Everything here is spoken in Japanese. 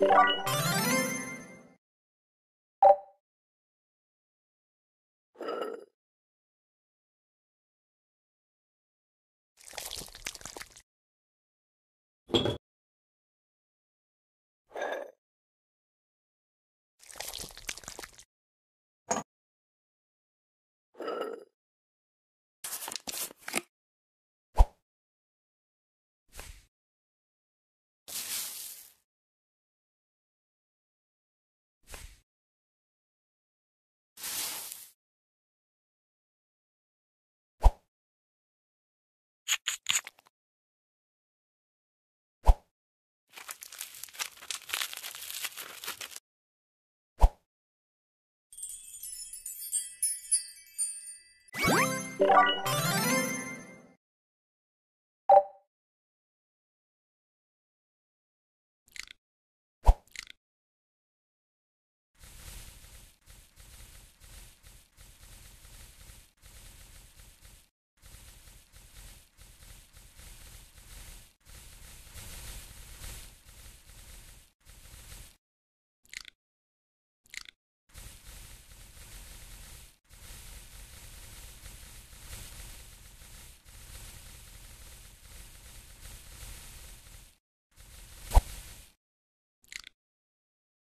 Yeah. You